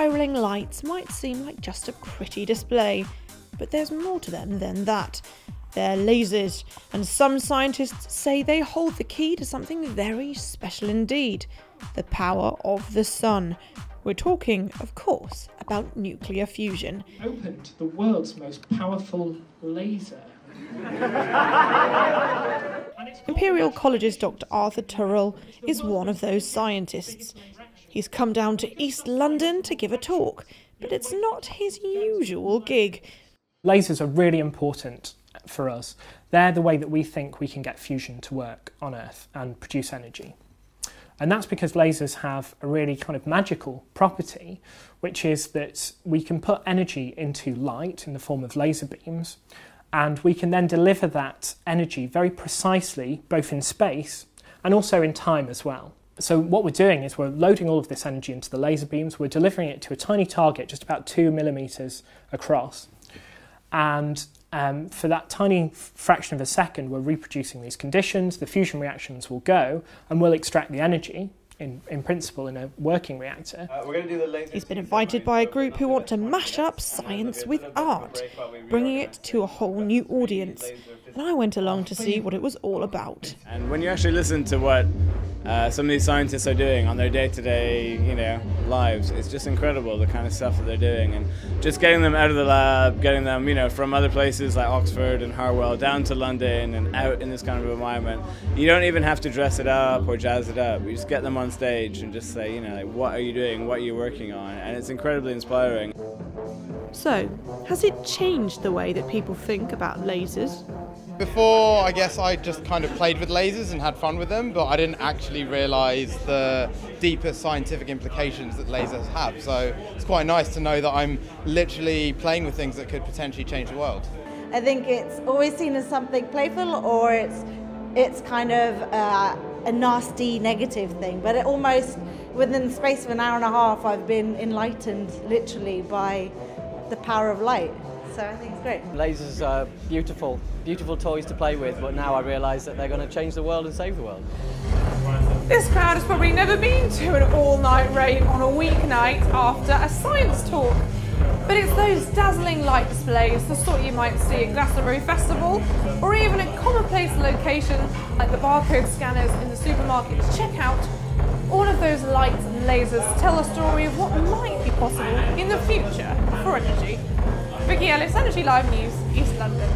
dazzling lights might seem like just a pretty display, but there's more to them than that. They're lasers, and some scientists say they hold the key to something very special indeed the power of the sun. We're talking, of course, about nuclear fusion. Opened the world's most powerful laser. Imperial College's Dr. Arthur Turrell is one of those scientists. He's come down to East London to give a talk, but it's not his usual gig. Lasers are really important for us. They're the way that we think we can get fusion to work on Earth and produce energy. And that's because lasers have a really kind of magical property, which is that we can put energy into light in the form of laser beams, and we can then deliver that energy very precisely, both in space and also in time as well. So what we're doing is we're loading all of this energy into the laser beams, we're delivering it to a tiny target just about two millimeters across, and um, for that tiny fraction of a second, we're reproducing these conditions, the fusion reactions will go, and we'll extract the energy, in, in principle, in a working reactor. Uh, He's been invited by a group who want to mash up science with art, bringing it to a whole new audience. And I went along to see what it was all about. And when you actually listen to what uh, some of these scientists are doing on their day-to-day, you know, lives. It's just incredible the kind of stuff that they're doing, and just getting them out of the lab, getting them, you know, from other places like Oxford and Harwell down to London and out in this kind of environment. You don't even have to dress it up or jazz it up. You just get them on stage and just say, you know, like, what are you doing? What are you working on? And it's incredibly inspiring. So, has it changed the way that people think about lasers? Before, I guess I just kind of played with lasers and had fun with them, but I didn't actually realise the deeper scientific implications that lasers have. So it's quite nice to know that I'm literally playing with things that could potentially change the world. I think it's always seen as something playful or it's, it's kind of uh, a nasty negative thing, but it almost, within the space of an hour and a half, I've been enlightened literally by the power of light so I think it's great. Lasers are beautiful, beautiful toys to play with, but now I realise that they're going to change the world and save the world. This crowd has probably never been to an all-night rave on a weeknight after a science talk. But it's those dazzling light displays, the sort you might see at Glastonbury Festival, or even at commonplace locations like the barcode scanners in the supermarket checkout. All of those lights and lasers tell a story of what might be possible in the future for energy. Vicky Ellis, Energy Live News, East London.